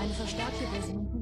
Eine verstärkte Version.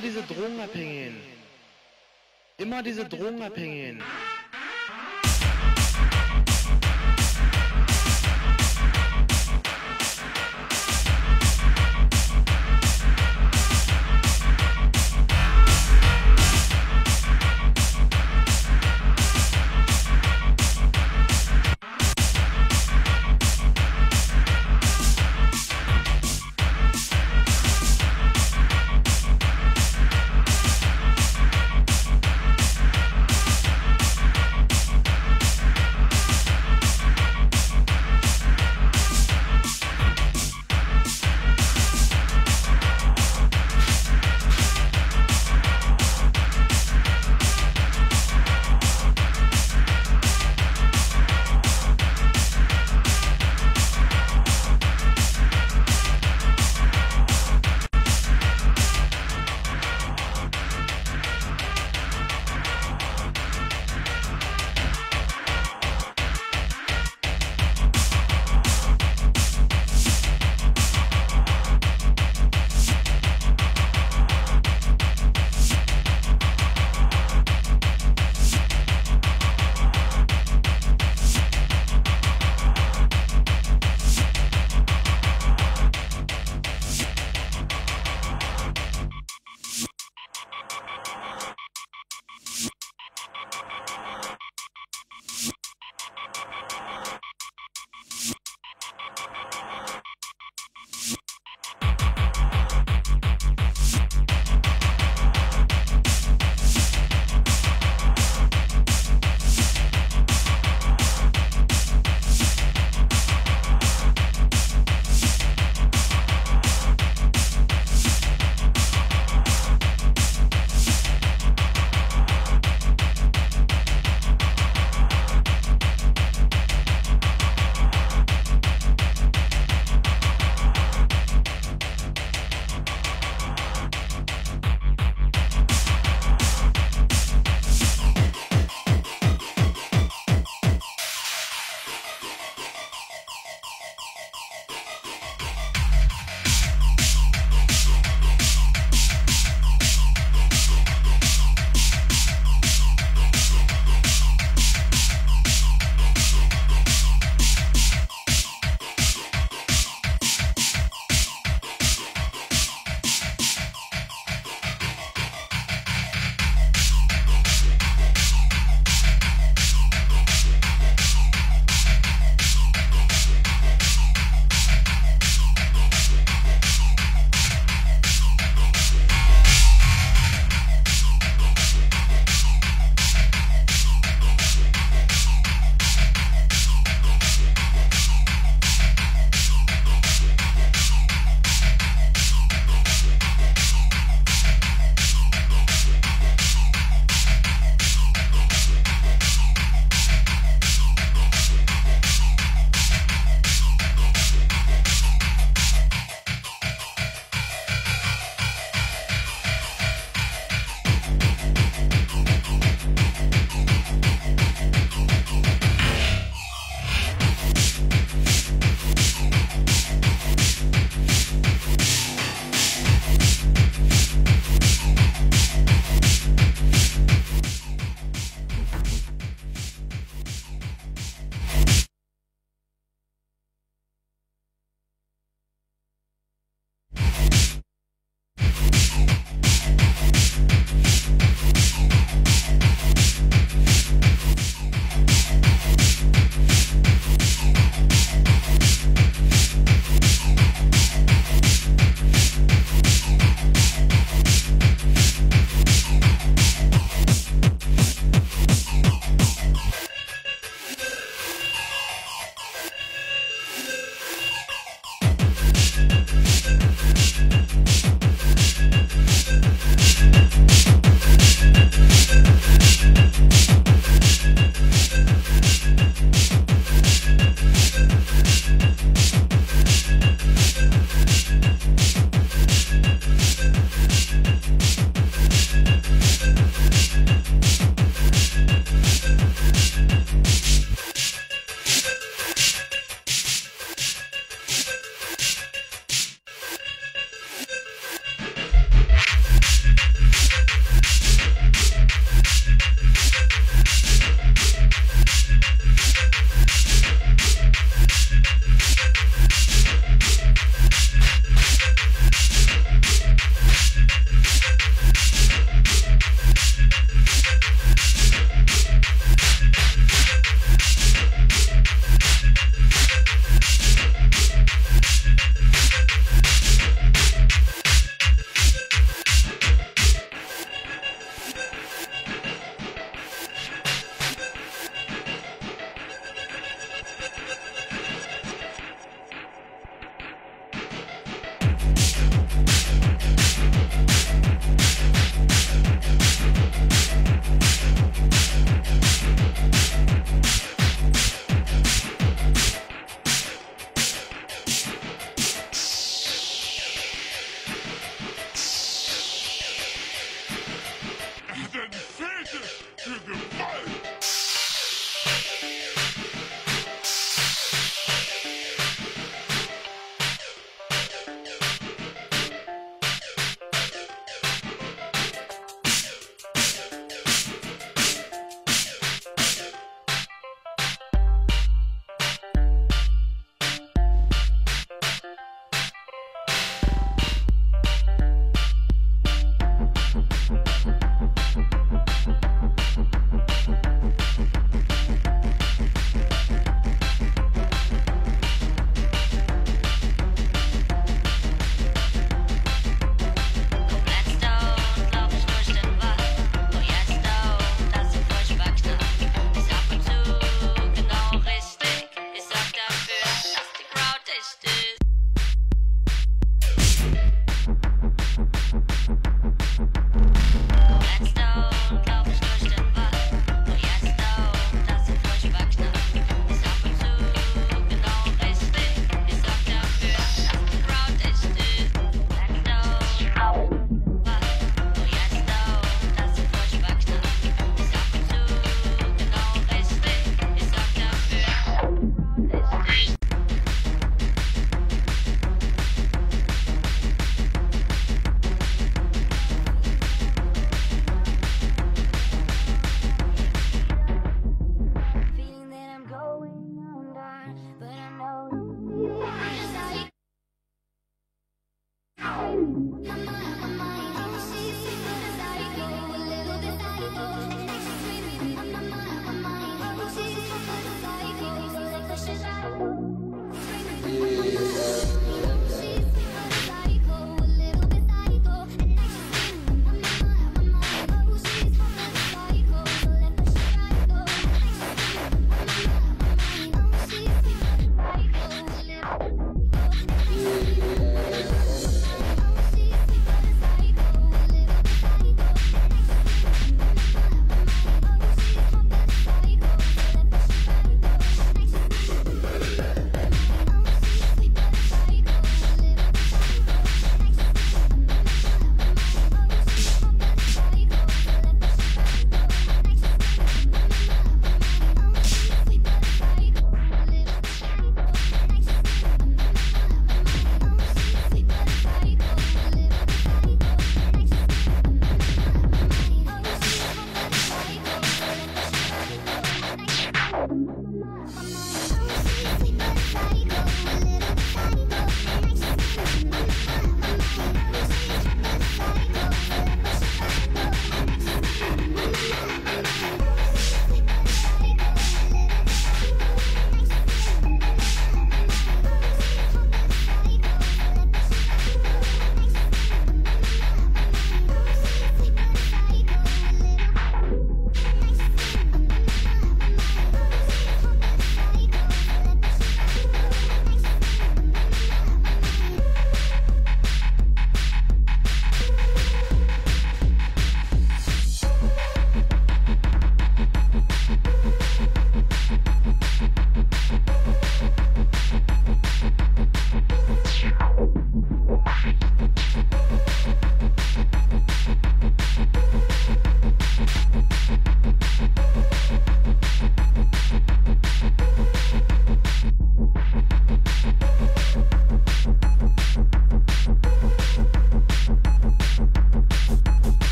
Immer diese Drogenabhängigen. Immer diese Drogenabhängigen.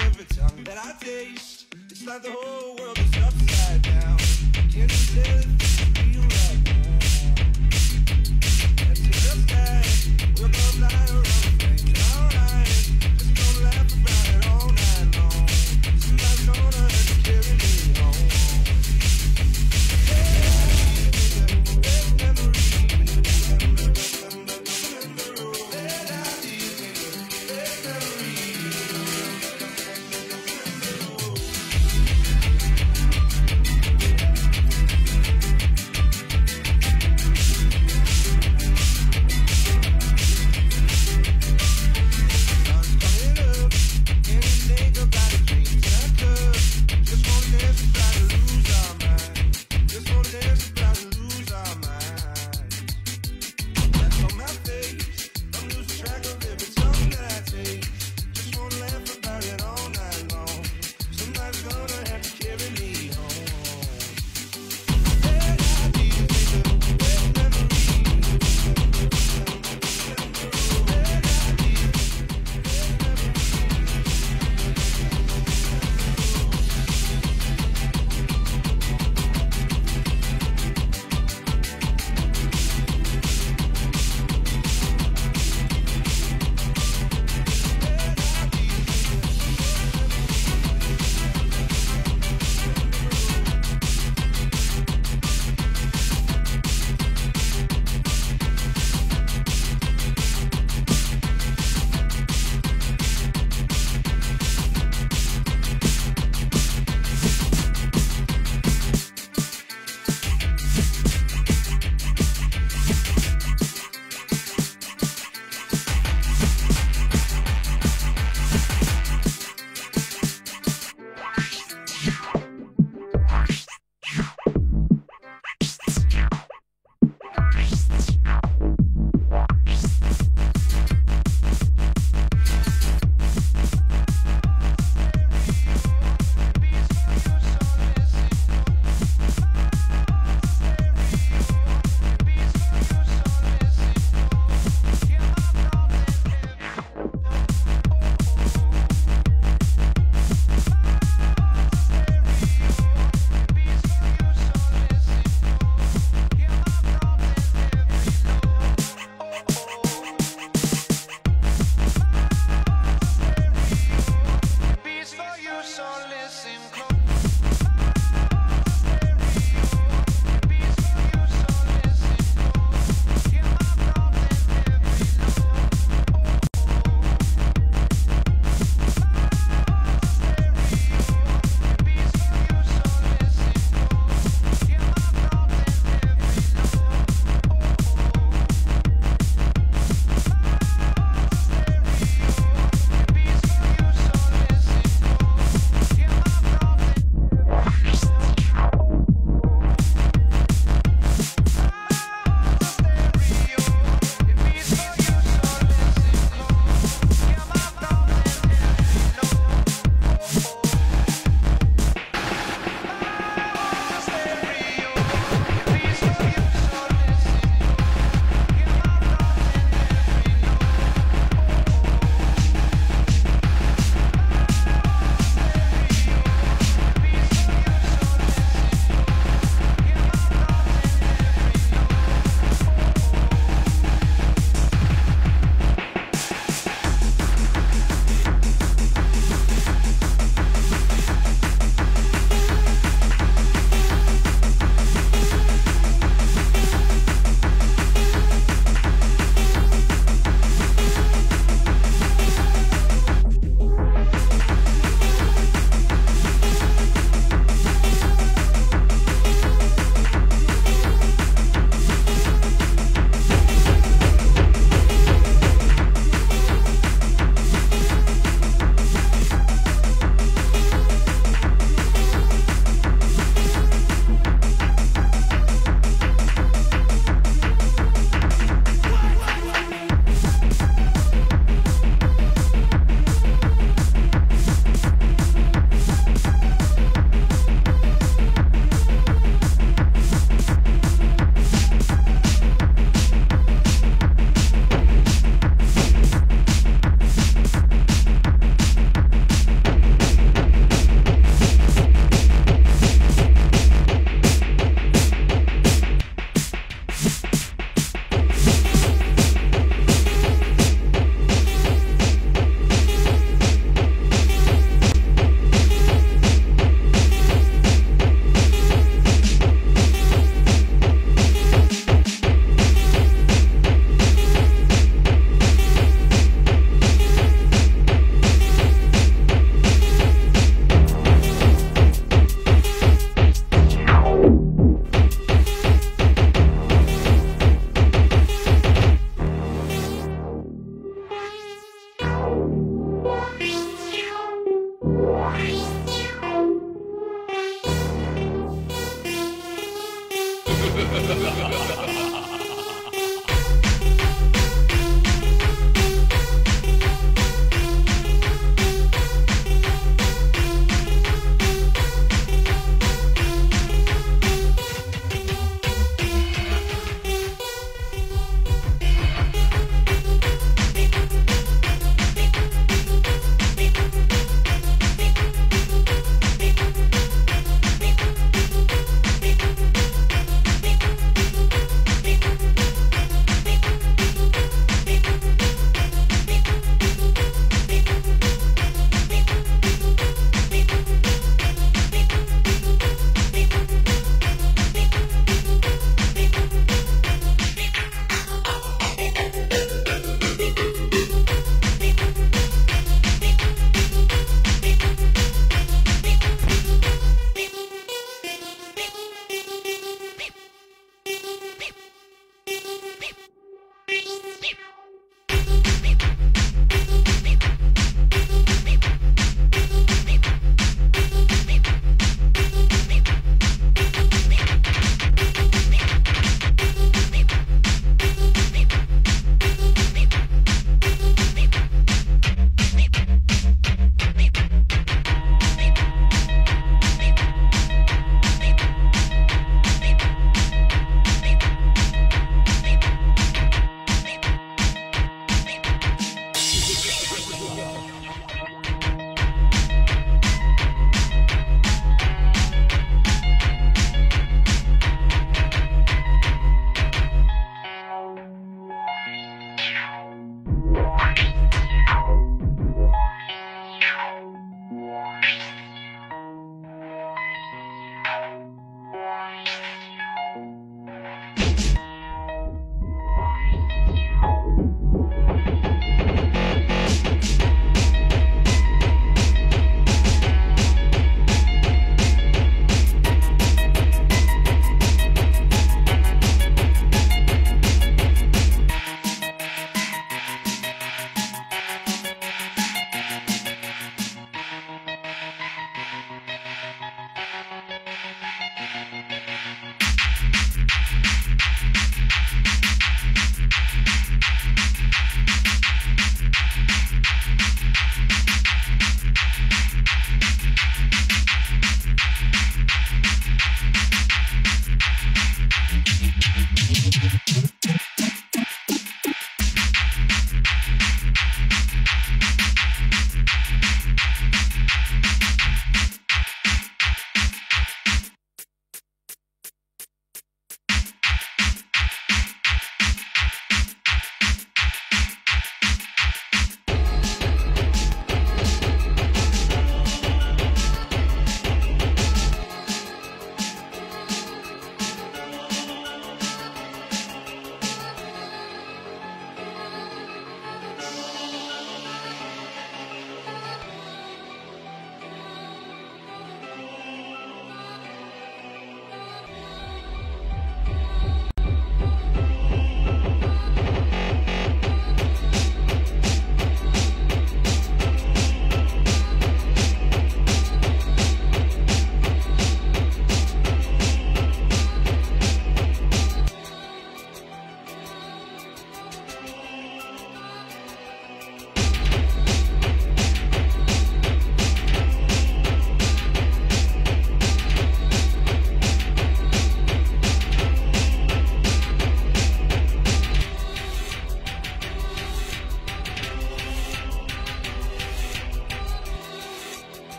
Every tongue that I taste. It's like the whole world is upside down. Can you tell if real right now? That's just that we'll go fly around